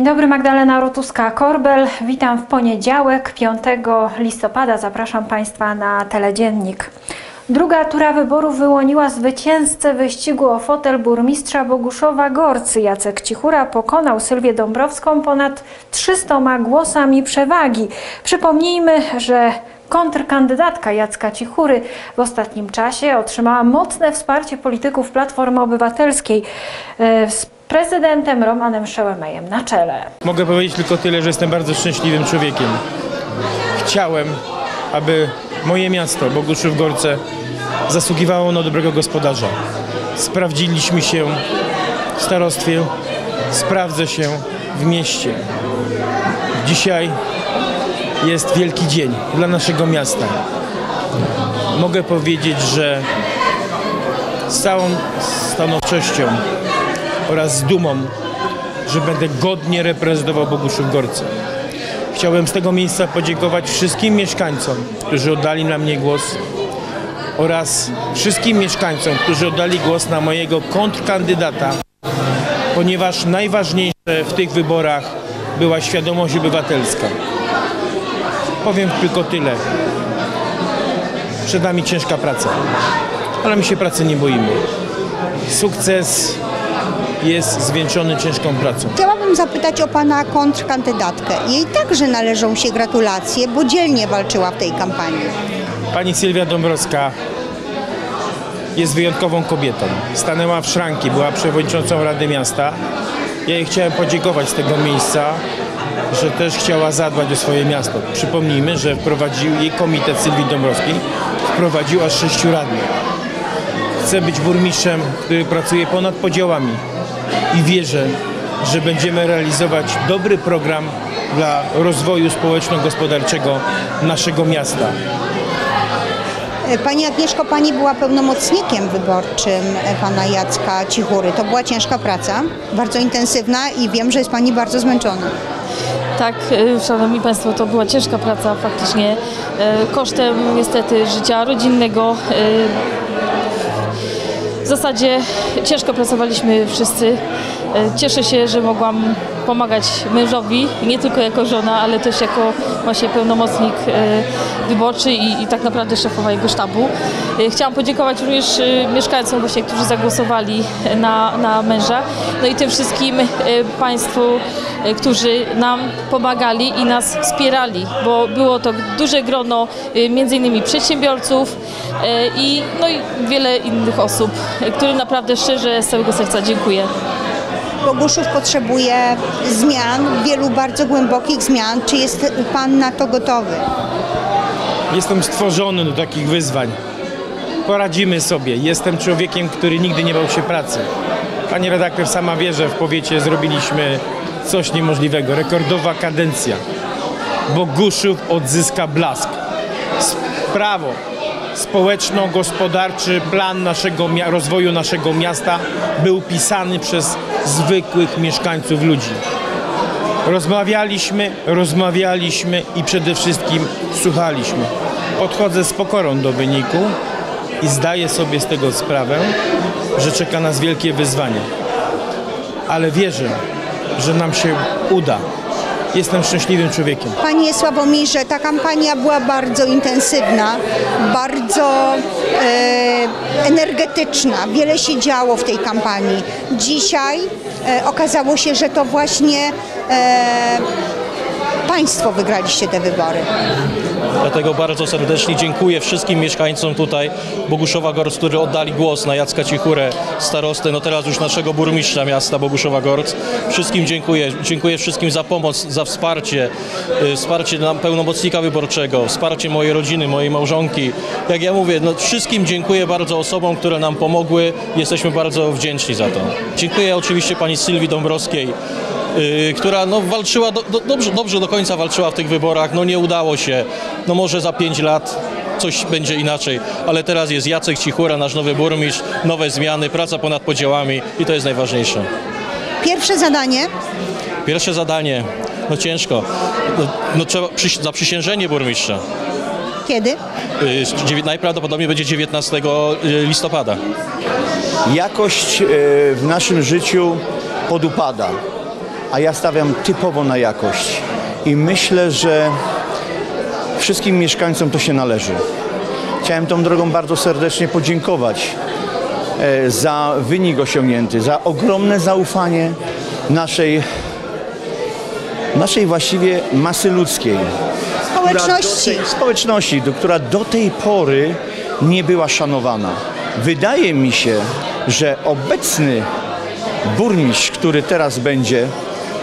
Dzień dobry, Magdalena Rotuska-Korbel. Witam w poniedziałek, 5 listopada. Zapraszam Państwa na teledziennik. Druga tura wyborów wyłoniła zwycięzcę wyścigu o fotel burmistrza Boguszowa Gorcy. Jacek Cichura pokonał Sylwię Dąbrowską ponad 300 głosami przewagi. Przypomnijmy, że kontrkandydatka Jacka Cichury w ostatnim czasie otrzymała mocne wsparcie polityków Platformy Obywatelskiej e, prezydentem Romanem Szełemejem na czele. Mogę powiedzieć tylko tyle, że jestem bardzo szczęśliwym człowiekiem. Chciałem, aby moje miasto, Boguszów Gorce, zasługiwało na dobrego gospodarza. Sprawdziliśmy się w starostwie, sprawdzę się w mieście. Dzisiaj jest wielki dzień dla naszego miasta. Mogę powiedzieć, że z całą stanowczością oraz z dumą, że będę godnie reprezentował Boguszów Gorce. Chciałem z tego miejsca podziękować wszystkim mieszkańcom, którzy oddali na mnie głos oraz wszystkim mieszkańcom, którzy oddali głos na mojego kontrkandydata, ponieważ najważniejsze w tych wyborach była świadomość obywatelska. Powiem tylko tyle. Przed nami ciężka praca, ale my się pracy nie boimy. Sukces jest zwieńczony ciężką pracą. Chciałabym zapytać o Pana kontrkandydatkę. Jej także należą się gratulacje, bo dzielnie walczyła w tej kampanii. Pani Sylwia Dąbrowska jest wyjątkową kobietą. Stanęła w szranki, była przewodniczącą Rady Miasta. Ja jej chciałem podziękować z tego miejsca, że też chciała zadbać o swoje miasto. Przypomnijmy, że wprowadził jej komitet Sylwii Dąbrowskiej, wprowadził aż sześciu radnych. Chcę być burmistrzem, który pracuje ponad podziałami i wierzę, że będziemy realizować dobry program dla rozwoju społeczno-gospodarczego naszego miasta. E, Pani Agnieszko, Pani była pełnomocnikiem wyborczym e, Pana Jacka Cichury. To była ciężka praca, bardzo intensywna i wiem, że jest Pani bardzo zmęczona. Tak, y, szanowni państwo, to była ciężka praca faktycznie, y, kosztem niestety życia rodzinnego. W zasadzie ciężko pracowaliśmy wszyscy. Y, Cieszę się, że mogłam pomagać mężowi, nie tylko jako żona, ale też jako właśnie pełnomocnik y, wyborczy i, i tak naprawdę szefowa jego sztabu. Y, Chciałam podziękować również mieszkańcom właśnie, którzy zagłosowali na, na męża, no i tym wszystkim Państwu, którzy nam pomagali i nas wspierali, bo było to duże grono między innymi przedsiębiorców i, no i wiele innych osób, którym naprawdę szczerze z całego serca dziękuję. Boguszów potrzebuje zmian, wielu bardzo głębokich zmian. Czy jest Pan na to gotowy? Jestem stworzony do takich wyzwań. Poradzimy sobie. Jestem człowiekiem, który nigdy nie bał się pracy. Pani redaktor sama wie, że w powiecie zrobiliśmy coś niemożliwego. Rekordowa kadencja. Boguszów odzyska blask. Prawo społeczno-gospodarczy plan naszego rozwoju naszego miasta był pisany przez zwykłych mieszkańców ludzi. Rozmawialiśmy, rozmawialiśmy i przede wszystkim słuchaliśmy. Podchodzę z pokorą do wyniku i zdaję sobie z tego sprawę, że czeka nas wielkie wyzwanie. Ale wierzę, że nam się uda. Jestem szczęśliwym człowiekiem. Panie Sławomirze, ta kampania była bardzo intensywna, bardzo energetyczna. Wiele się działo w tej kampanii. Dzisiaj e, okazało się, że to właśnie e, Państwo wygraliście te wybory. Dlatego bardzo serdecznie dziękuję wszystkim mieszkańcom tutaj Boguszowa Gorc, którzy oddali głos na Jacka Cichurę, starostę, no teraz już naszego burmistrza miasta Boguszowa Gorc. Wszystkim dziękuję. Dziękuję wszystkim za pomoc, za wsparcie, y, wsparcie nam pełnomocnika wyborczego, wsparcie mojej rodziny, mojej małżonki. Jak ja mówię, no wszystkim dziękuję bardzo osobom, które nam pomogły. Jesteśmy bardzo wdzięczni za to. Dziękuję oczywiście pani Sylwii Dąbrowskiej, która no, walczyła, do, do, dobrze, dobrze do końca walczyła w tych wyborach, no nie udało się, no może za pięć lat coś będzie inaczej, ale teraz jest Jacek Cichura, nasz nowy burmistrz, nowe zmiany, praca ponad podziałami i to jest najważniejsze. Pierwsze zadanie Pierwsze zadanie, no ciężko, no, no trzeba przyś- zaprzysiężenie burmistrza. kiedy? Y, Najprawdopodobniej będzie 19 listopada. jakość w naszym życiu podupada. A ja stawiam typowo na jakość. I myślę, że wszystkim mieszkańcom to się należy. Chciałem tą drogą bardzo serdecznie podziękować e, za wynik osiągnięty, za ogromne zaufanie naszej, naszej właściwie masy ludzkiej. Społeczności. Która do tej, społeczności, do, która do tej pory nie była szanowana. Wydaje mi się, że obecny burmistrz, który teraz będzie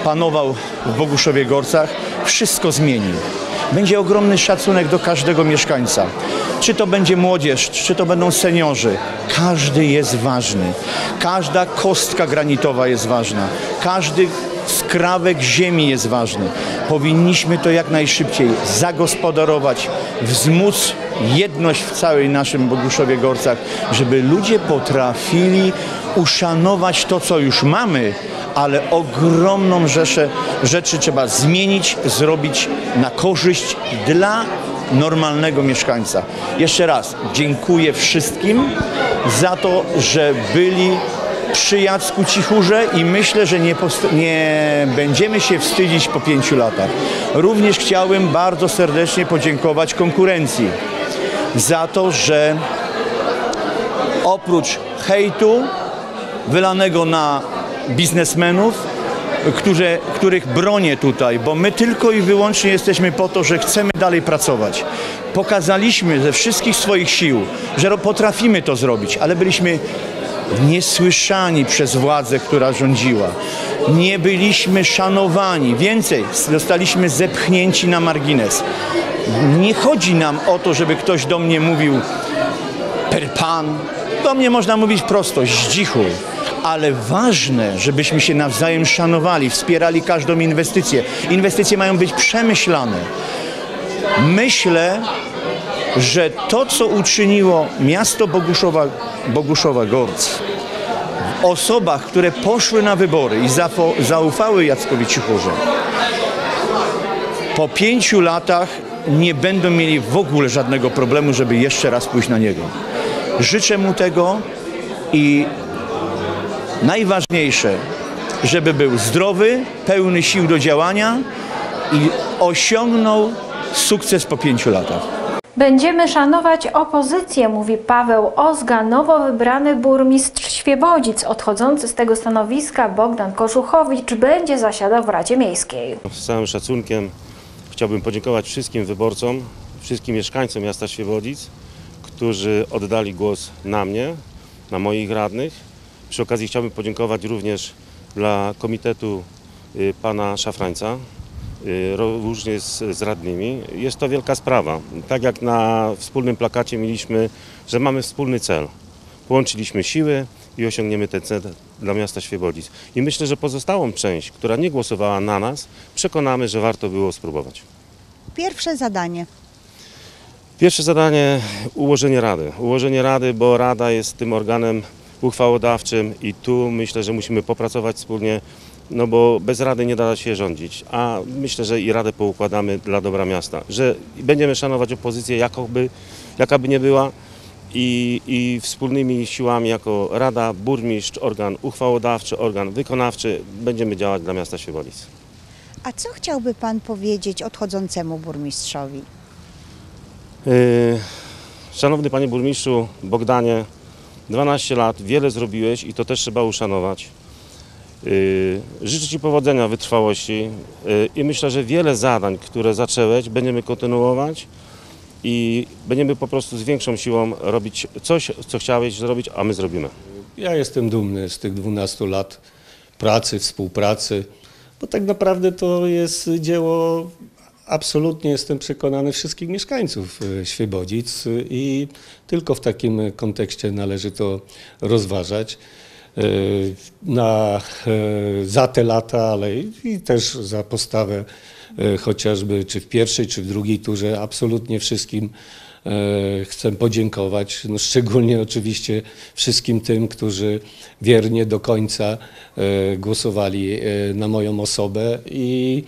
panował w Boguszowie Gorcach, wszystko zmieni. Będzie ogromny szacunek do każdego mieszkańca. Czy to będzie młodzież, czy to będą seniorzy. Każdy jest ważny. Każda kostka granitowa jest ważna. Każdy skrawek ziemi jest ważny. Powinniśmy to jak najszybciej zagospodarować, wzmóc jedność w całej naszym Boguszowie Gorcach, żeby ludzie potrafili uszanować to, co już mamy, ale ogromną rzeszę rzeczy trzeba zmienić, zrobić na korzyść dla normalnego mieszkańca. Jeszcze raz dziękuję wszystkim za to, że byli przy Jacku Cichurze i myślę, że nie, nie będziemy się wstydzić po pięciu latach. Również chciałem bardzo serdecznie podziękować konkurencji za to, że oprócz hejtu wylanego na biznesmenów, których bronię tutaj, bo my tylko i wyłącznie jesteśmy po to, że chcemy dalej pracować. Pokazaliśmy ze wszystkich swoich sił, że potrafimy to zrobić, ale byliśmy niesłyszani przez władzę, która rządziła. Nie byliśmy szanowani. Więcej, zostaliśmy zepchnięci na margines. Nie chodzi nam o to, żeby ktoś do mnie mówił per pan. Do mnie można mówić prosto, zdzichu. Ale ważne, żebyśmy się nawzajem szanowali, wspierali każdą inwestycję. Inwestycje mają być przemyślane. Myślę, że to, co uczyniło miasto Boguszowa, Boguszowa Gorc w osobach, które poszły na wybory i zaufały Jackowi Cichurze, po pięciu latach nie będą mieli w ogóle żadnego problemu, żeby jeszcze raz pójść na niego. Życzę mu tego i najważniejsze, żeby był zdrowy, pełny sił do działania i osiągnął sukces po pięciu latach. Będziemy szanować opozycję, mówi Paweł Ozga, nowo wybrany burmistrz Świebodzic. Odchodzący z tego stanowiska Bogdan Koszuchowicz będzie zasiadał w Radzie Miejskiej. Z całym szacunkiem chciałbym podziękować wszystkim wyborcom, wszystkim mieszkańcom miasta Świebodzic, którzy oddali głos na mnie, na moich radnych. Przy okazji chciałbym podziękować również dla komitetu y, pana Szafrańca, y, różnie z, z radnymi. Jest to wielka sprawa. Tak jak na wspólnym plakacie mieliśmy, że mamy wspólny cel. Połączyliśmy siły i osiągniemy ten cel dla miasta Świebodzic. I myślę, że pozostałą część, która nie głosowała na nas, przekonamy, że warto było spróbować. Pierwsze zadanie. Pierwsze zadanie ułożenie rady. Ułożenie rady, bo rada jest tym organem uchwałodawczym i tu myślę, że musimy popracować wspólnie, no bo bez rady nie da się rządzić, a myślę, że i radę poukładamy dla dobra miasta, że będziemy szanować opozycję jakoby, jaka by nie była i, i wspólnymi siłami jako rada, burmistrz, organ uchwałodawczy, organ wykonawczy będziemy działać dla miasta Świebodzic. A co chciałby Pan powiedzieć odchodzącemu burmistrzowi? Yy, Szanowny Panie Burmistrzu Bogdanie, 12 lat, wiele zrobiłeś i to też trzeba uszanować. Yy, Życzę Ci powodzenia, wytrwałości yy, i myślę, że wiele zadań, które zaczęłeś, będziemy kontynuować i będziemy po prostu z większą siłą robić coś, co chciałeś zrobić, a my zrobimy. Ja jestem dumny z tych 12 lat pracy, współpracy, bo tak naprawdę to jest dzieło, absolutnie jestem przekonany, wszystkich mieszkańców e, Świebodzic e, i tylko w takim kontekście należy to rozważać. E, Na, za te lata, ale i też za postawę chociażby czy w pierwszej, czy w drugiej turze, absolutnie wszystkim Chcę podziękować, no szczególnie oczywiście wszystkim tym, którzy wiernie do końca głosowali na moją osobę i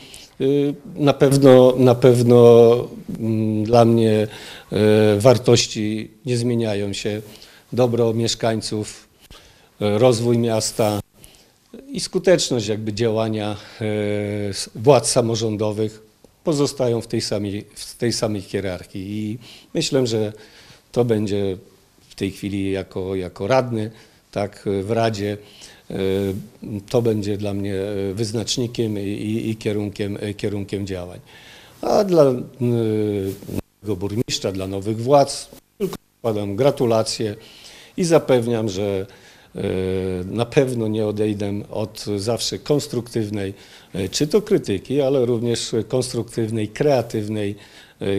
na pewno, na pewno mm, dla mnie e, wartości nie zmieniają się. Dobro mieszkańców, e, rozwój miasta i skuteczność jakby działania władz samorządowych pozostają w tej samej, w tej samej hierarchii. I myślę, że to będzie w tej chwili jako, jako radny tak, w Radzie, to będzie dla mnie e, wyznacznikiem i, i, i kierunkiem, e, kierunkiem działań. A dla nowego burmistrza, dla nowych władz tylko składam gratulacje i zapewniam, że na pewno nie odejdę od zawsze konstruktywnej, czy to krytyki, ale również konstruktywnej, kreatywnej,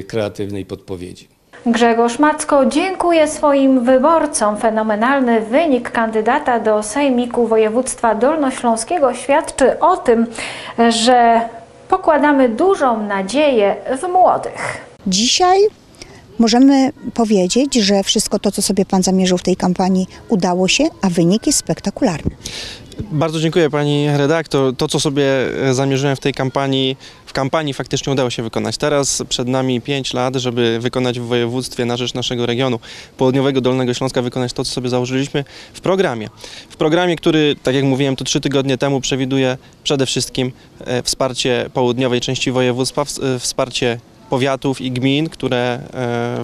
kreatywnej podpowiedzi. Grzegorz Macko dziękuję swoim wyborcom. Fenomenalny wynik kandydata do Sejmiku Województwa Dolnośląskiego świadczy o tym, że pokładamy dużą nadzieję w młodych. Dzisiaj możemy powiedzieć, że wszystko to, co sobie Pan zamierzył w tej kampanii, udało się, a wynik jest spektakularny. Bardzo dziękuję pani redaktor. To, co sobie e, zamierzyłem w tej kampanii, w kampanii faktycznie udało się wykonać. Teraz przed nami 5 lat, żeby wykonać w województwie na rzecz naszego regionu południowego Dolnego Śląska, wykonać to, co sobie założyliśmy w programie. W programie, który, tak jak mówiłem, to trzy tygodnie temu przewiduje przede wszystkim e, wsparcie południowej części województwa, e, wsparcie powiatów i gmin, które e,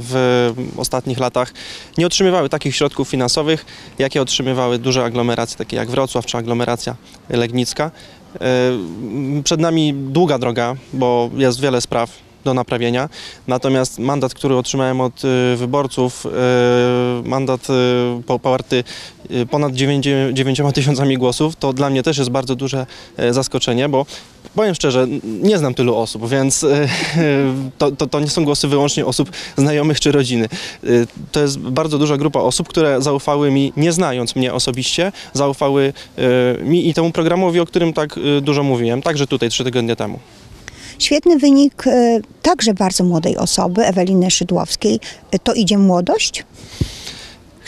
w ostatnich latach nie otrzymywały takich środków finansowych, jakie otrzymywały duże aglomeracje, takie jak Wrocław czy aglomeracja legnicka. E, Przed nami długa droga, bo jest wiele spraw do naprawienia. Natomiast mandat, który otrzymałem od e, wyborców, e, mandat po- poparty ponad 9 tysiącami głosów, to dla mnie też jest bardzo duże e, zaskoczenie, bo powiem szczerze, nie znam tylu osób, więc e, to, to, to nie są głosy wyłącznie osób znajomych czy rodziny. To jest bardzo duża grupa osób, które zaufały mi, nie znając mnie osobiście, zaufały e, mi i temu programowi, o którym tak dużo mówiłem, także tutaj trzy tygodnie temu. Świetny wynik e, także bardzo młodej osoby, Eweliny Szydłowskiej. E, To idzie młodość?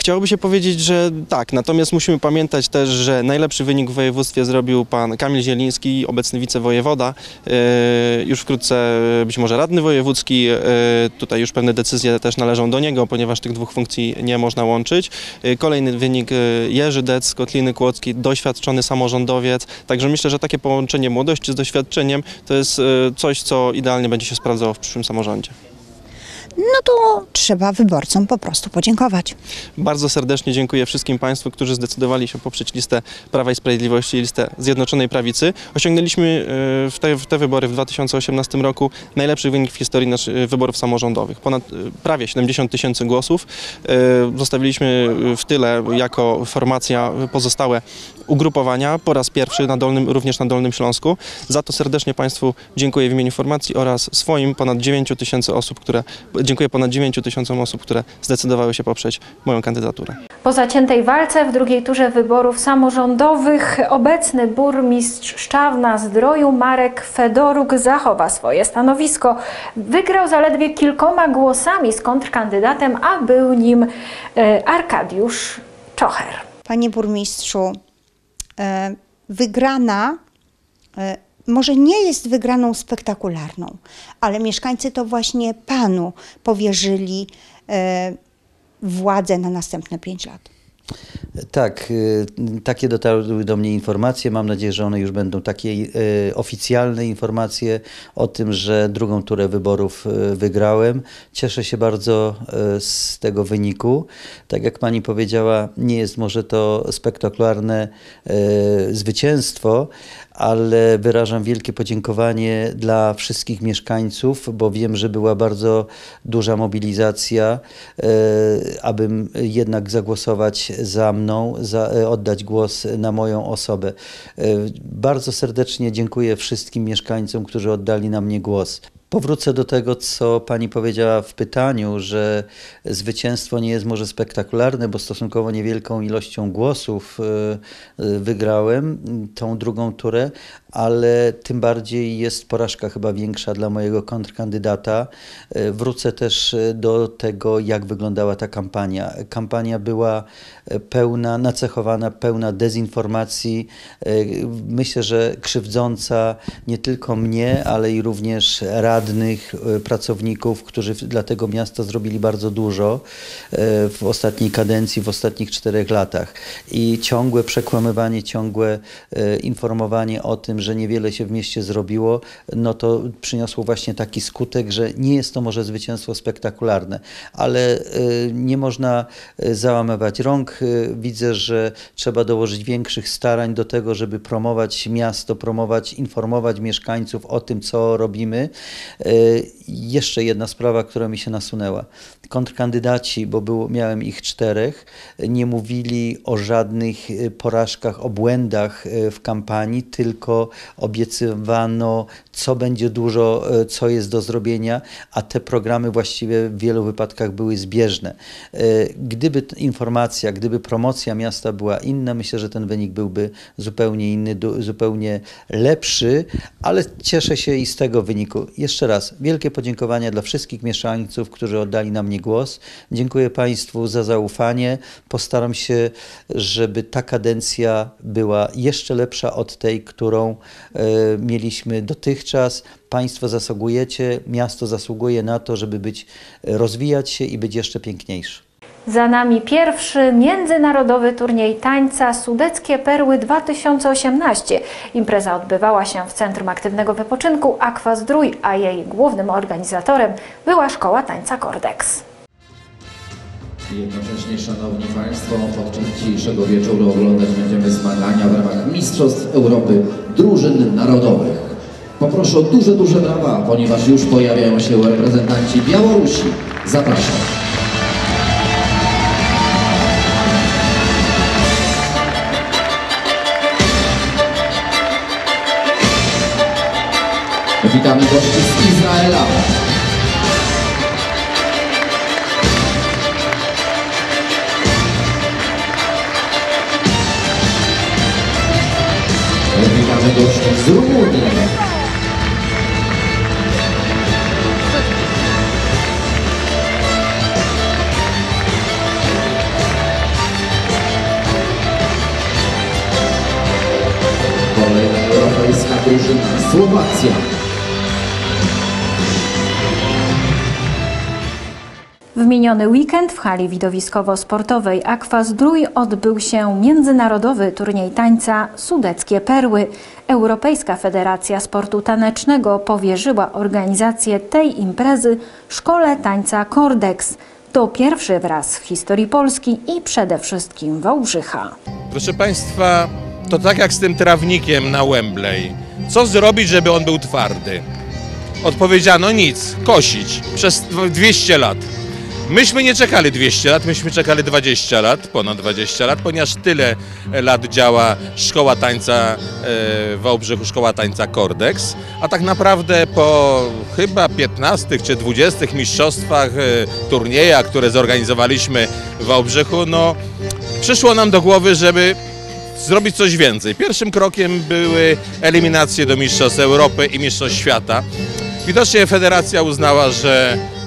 Chciałoby się powiedzieć, że tak, natomiast musimy pamiętać też, że najlepszy wynik w województwie zrobił pan Kamil Zieliński, obecny wicewojewoda, e, już wkrótce być może radny wojewódzki, e, tutaj już pewne decyzje też należą do niego, ponieważ tych dwóch funkcji nie można łączyć. E, Kolejny wynik Jerzy Dec z Kotliny Kłodzkiej, doświadczony samorządowiec, także myślę, że takie połączenie młodości z doświadczeniem to jest coś, co idealnie będzie się sprawdzało w przyszłym samorządzie. No to trzeba wyborcom po prostu podziękować. Bardzo serdecznie dziękuję wszystkim Państwu, którzy zdecydowali się poprzeć listę Prawa i Sprawiedliwości i listę Zjednoczonej Prawicy. Osiągnęliśmy e, w te, w te wybory w 2018 roku najlepszy wynik w historii naszych wyborów samorządowych. Ponad e, prawie 70 tysięcy głosów. E, Zostawiliśmy w tyle jako formacja pozostałe ugrupowania po raz pierwszy na Dolnym, również na Dolnym Śląsku. Za to serdecznie Państwu dziękuję w imieniu formacji oraz swoim ponad 9 tysięcy osób, które dziękuję ponad 9 tysiącom osób, które zdecydowały się poprzeć moją kandydaturę. Po zaciętej walce w drugiej turze wyborów samorządowych obecny burmistrz Szczawna Zdroju Marek Fedoruk zachowa swoje stanowisko. Wygrał zaledwie kilkoma głosami z kontrkandydatem, a był nim e, Arkadiusz Czocher. Panie burmistrzu, e, wygrana e, może nie jest wygraną spektakularną, ale mieszkańcy to właśnie panu powierzyli e, władzę na następne pięć lat. Tak, y, takie dotarły do mnie informacje. Mam nadzieję, że one już będą takie y, oficjalne informacje o tym, że drugą turę wyborów y, wygrałem. Cieszę się bardzo z tego wyniku. Tak jak pani powiedziała, nie jest może to spektakularne zwycięstwo, ale wyrażam wielkie podziękowanie dla wszystkich mieszkańców, bo wiem, że była bardzo duża mobilizacja, abym jednak zagłosować za mną, za, e, oddać głos na moją osobę. E, Bardzo serdecznie dziękuję wszystkim mieszkańcom, którzy oddali na mnie głos. Powrócę do tego, co pani powiedziała w pytaniu, że zwycięstwo nie jest może spektakularne, bo stosunkowo niewielką ilością głosów e, wygrałem tą drugą turę, ale tym bardziej jest porażka chyba większa dla mojego kontrkandydata. E, Wrócę też e, do tego, jak wyglądała ta kampania. Kampania była e, pełna, nacechowana, pełna dezinformacji. Myślę, że krzywdząca nie tylko mnie, ale i również radnych, pracowników, którzy dla tego miasta zrobili bardzo dużo w ostatniej kadencji, w ostatnich czterech latach. I ciągłe przekłamywanie, ciągłe informowanie o tym, że niewiele się w mieście zrobiło, no to przyniosło właśnie taki skutek, że nie jest to może zwycięstwo spektakularne, ale e, nie można e, załamywać rąk. E, Widzę, że trzeba dołożyć większych starań do tego, żeby promować miasto, promować, informować mieszkańców o tym, co robimy. Jeszcze jedna sprawa, która mi się nasunęła. Kontrkandydaci, bo było, miałem ich czterech, nie mówili o żadnych porażkach, o błędach w kampanii, tylko obiecywano, co będzie dużo, e, co jest do zrobienia, a te programy właściwie w wielu wypadkach były zbieżne. E, Gdyby informacja, gdyby promocja miasta była inna, myślę, że ten wynik byłby zupełnie inny, zupełnie lepszy, ale cieszę się i z tego wyniku. Jeszcze raz, wielkie podziękowania dla wszystkich mieszkańców, którzy oddali na mnie głos. Dziękuję Państwu za zaufanie. Postaram się, żeby ta kadencja była jeszcze lepsza od tej, którą mieliśmy dotychczas. Państwo zasługujecie, miasto zasługuje na to, żeby być, rozwijać się i być jeszcze piękniejsze. Za nami pierwszy międzynarodowy turniej tańca Sudeckie Perły 2018. Impreza odbywała się w Centrum Aktywnego Wypoczynku Aqua Zdrój, a jej głównym organizatorem była Szkoła Tańca Jednocześnie, Szanowni Państwo, podczas dzisiejszego wieczoru oglądać będziemy zmagania w ramach Mistrzostw Europy Drużyn Narodowych. Poproszę o duże, duże brawa, ponieważ już pojawiają się reprezentanci Białorusi. Zapraszam. Witamy gości z Izraela. Witamy gości z Rumunii. Kolejna europejska miniony weekend w hali widowiskowo-sportowej Aqua Zdrój odbył się międzynarodowy turniej tańca Sudeckie Perły. Europejska Federacja Sportu Tanecznego powierzyła organizację tej imprezy Szkole Tańca Cordex. To pierwszy wraz w historii Polski i przede wszystkim Wałbrzycha. Proszę Państwa, to tak jak z tym trawnikiem na Wembley. Co zrobić, żeby on był twardy? Odpowiedziano nic, kosić przez 200 lat. Myśmy nie czekali 200 lat, myśmy czekali 20 lat, ponad 20 lat, ponieważ tyle lat działa Szkoła Tańca e, w Wałbrzychu, Szkoła Tańca Cordex, a tak naprawdę po chyba 15 czy 20 mistrzostwach, e, turniejach, które zorganizowaliśmy w Wałbrzychu, no przyszło nam do głowy, żeby zrobić coś więcej. Pierwszym krokiem były eliminacje do Mistrzostw Europy i Mistrzostw Świata. Widocznie federacja uznała, że e,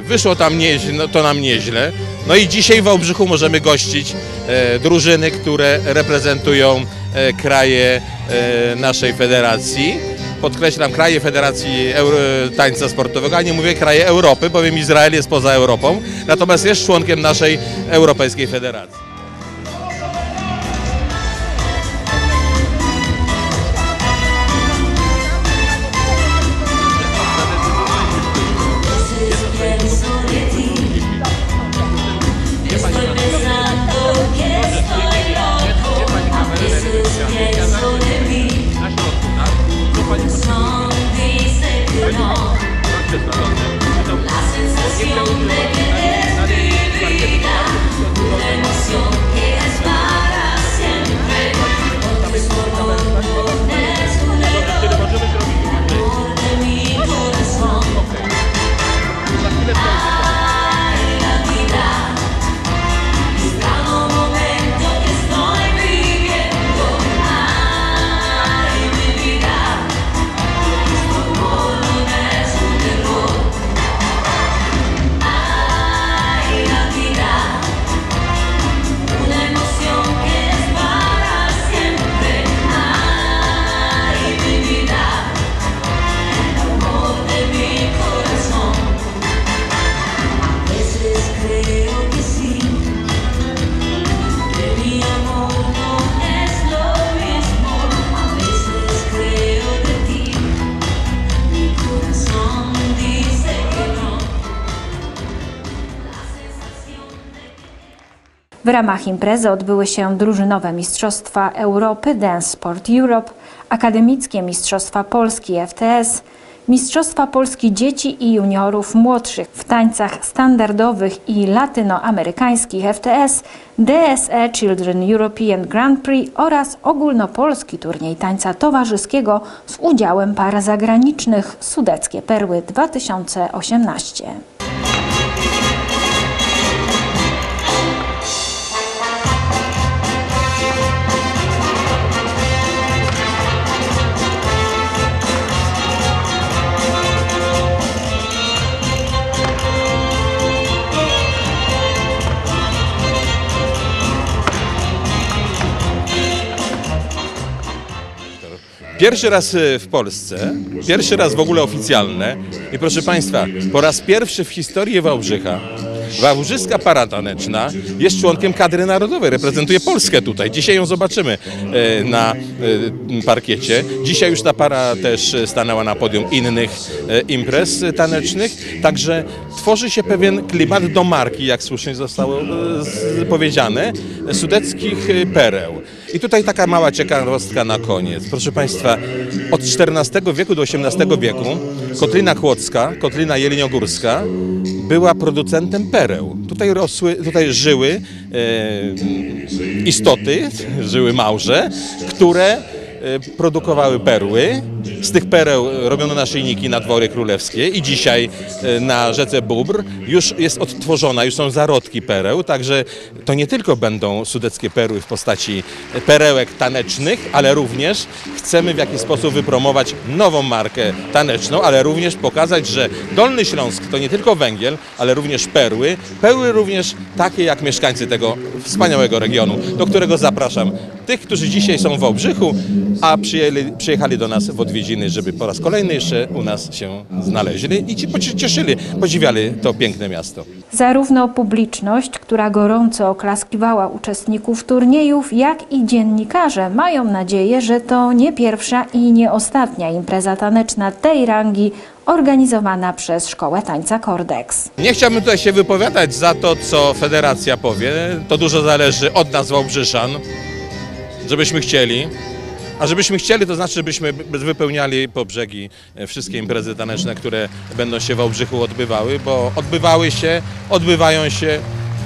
wyszło tam nieźle, no, to nam nieźle. No i dzisiaj w Wałbrzychu możemy gościć e, drużyny, które reprezentują e, kraje e, naszej federacji. Podkreślam, kraje Federacji Euro, Tańca Sportowego, a nie mówię kraje Europy, bowiem Izrael jest poza Europą, natomiast jest członkiem naszej Europejskiej Federacji. Ramach imprezy odbyły się drużynowe Mistrzostwa Europy Dance Sport Europe, Akademickie Mistrzostwa Polski FTS, Mistrzostwa Polski Dzieci i Juniorów Młodszych w tańcach standardowych i latynoamerykańskich FTS, DSE Children European Grand Prix oraz ogólnopolski turniej tańca towarzyskiego z udziałem par zagranicznych Sudeckie Perły 2018. Pierwszy raz e, w Polsce, pierwszy raz w ogóle oficjalne. I proszę Państwa, po raz pierwszy w historii Wałbrzycha Wałbrzyska para taneczna jest członkiem kadry narodowej, reprezentuje Polskę tutaj. Dzisiaj ją zobaczymy e, na e, parkiecie. Dzisiaj już ta para też stanęła na podium innych e, imprez tanecznych, także tworzy się pewien klimat do marki, jak słusznie zostało powiedziane, sudeckich pereł. I tutaj taka mała ciekawostka na koniec. Proszę Państwa, od XIV wieku do XVIII wieku Kotlina Kłodzka, Kotlina Jeleniogórska była producentem pereł. Tutaj rosły, tutaj żyły e, istoty, żyły małże, które e, produkowały perły. Z tych pereł robiono naszyjniki na dwory królewskie i dzisiaj e, na rzece Bóbr już jest odtworzona, już są zarodki pereł, także to nie tylko będą sudeckie perły w postaci perełek tanecznych, ale również chcemy w jakiś sposób wypromować nową markę taneczną, ale również pokazać, że Dolny Śląsk to nie tylko węgiel, ale również perły. Perły również takie jak mieszkańcy tego wspaniałego regionu, do którego zapraszam tych, którzy dzisiaj są w Wałbrzychu, a przyjechali do nas w odwiedziny, żeby po raz kolejny jeszcze u nas się znaleźli i ci cieszyli, podziwiali to piękne miasto. Zarówno publiczność, która gorąco oklaskiwała uczestników turniejów, jak i dziennikarze mają nadzieję, że to nie pierwsza i nie ostatnia impreza taneczna tej rangi organizowana przez Szkołę Tańca Kordex. Nie chciałbym tutaj się wypowiadać za to, co federacja powie. To dużo zależy od nas, Wałbrzyszan, żebyśmy chcieli. A żebyśmy chcieli, to znaczy, żebyśmy wypełniali po brzegi e, wszystkie imprezy taneczne, które będą się w Wałbrzychu odbywały, bo odbywały się, odbywają się.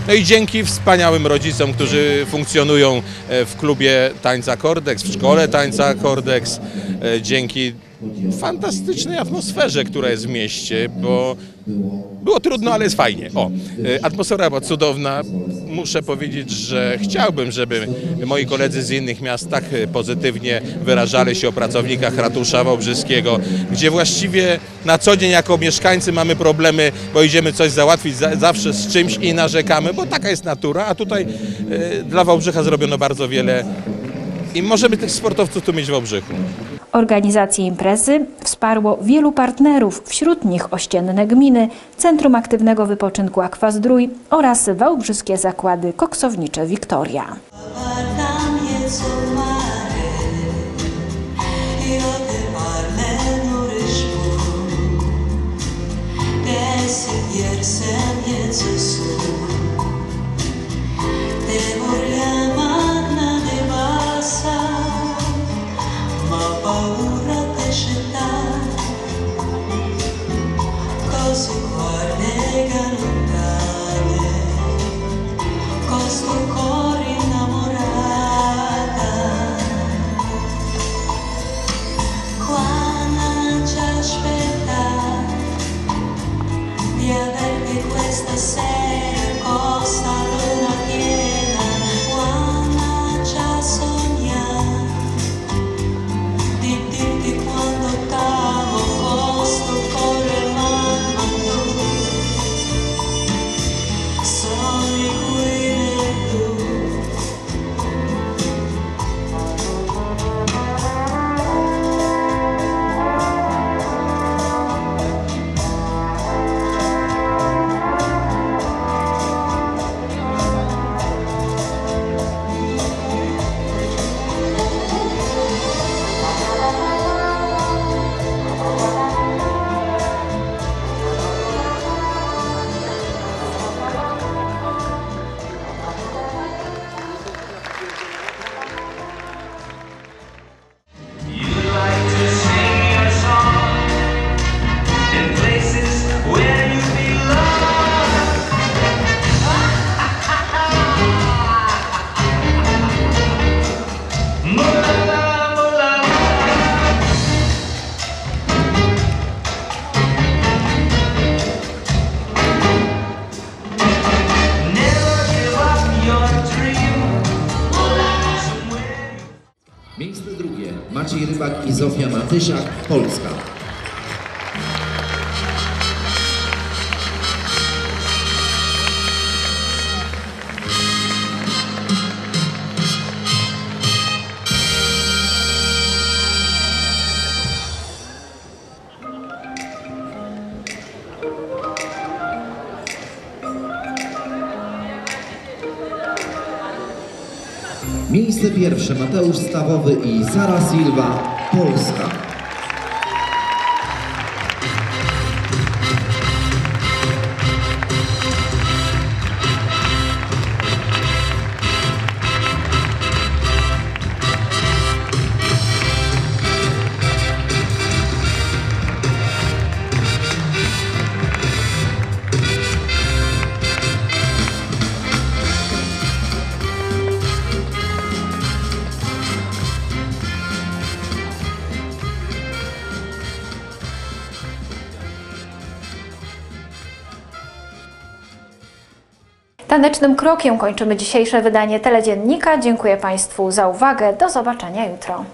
No i dzięki wspaniałym rodzicom, którzy funkcjonują e, w klubie tańca Kordex, w szkole tańca Kordex, e, dzięki fantastycznej atmosferze, która jest w mieście, bo było trudno, ale jest fajnie. O, e, atmosfera była cudowna. Muszę powiedzieć, że chciałbym, żeby moi koledzy z innych miast tak e, pozytywnie wyrażali się o pracownikach ratusza wałbrzyskiego, gdzie właściwie na co dzień jako mieszkańcy mamy problemy, bo idziemy coś załatwić za, zawsze z czymś i narzekamy, bo taka jest natura, a tutaj e, dla Wałbrzycha zrobiono bardzo wiele i możemy tych sportowców tu mieć w Wałbrzychu. Organizację imprezy wsparło wielu partnerów, wśród nich ościenne gminy, Centrum Aktywnego Wypoczynku Akwazdrój oraz Wałbrzyskie Zakłady Koksownicze Wiktoria. Maciej Rybak i Zofia Matysiak, Polska. Mateusz Stawowy i Sara Silva, Polska. Tanecznym krokiem kończymy dzisiejsze wydanie Teledziennika. Dziękuję Państwu za uwagę. Do zobaczenia jutro.